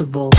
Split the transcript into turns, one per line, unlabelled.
possible